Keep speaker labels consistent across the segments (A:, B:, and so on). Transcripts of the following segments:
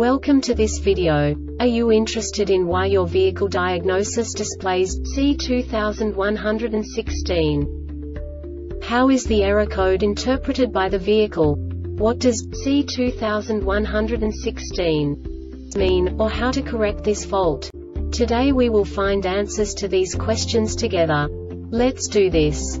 A: Welcome to this video. Are you interested in why your vehicle diagnosis displays C2116? How is the error code interpreted by the vehicle? What does C2116 mean, or how to correct this fault? Today we will find answers to these questions together. Let's do this.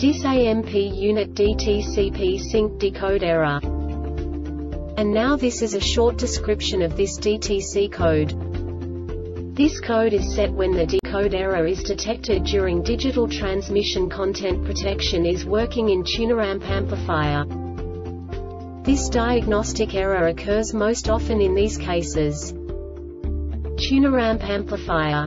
A: DIS-AMP unit DTCP sink decode error. And now this is a short description of this DTC code. This code is set when the decode error is detected during digital transmission content protection is working in tuneramp amplifier. This diagnostic error occurs most often in these cases. Tuneramp amplifier